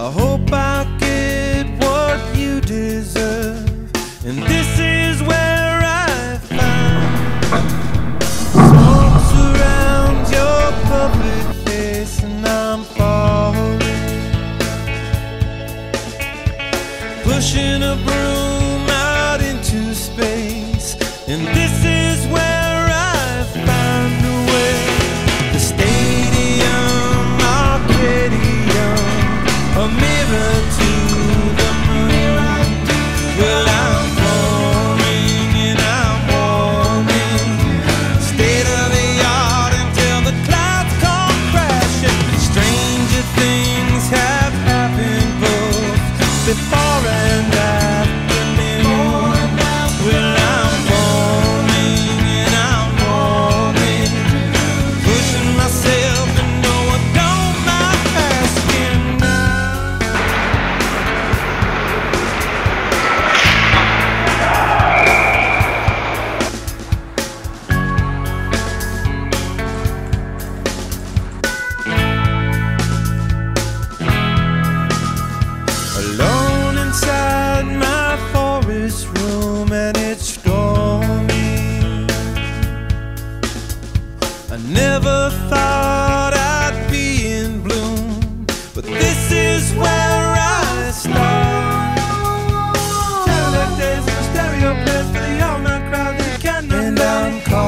I hope I get what you deserve. And this is where I find smoke surrounds your public face, and I'm falling, pushing a broom out into space. And this is Stranger I never thought I'd be in bloom, but this is where I start. Sound like there's a stereo place for the all-night crowd that can And I'm calling.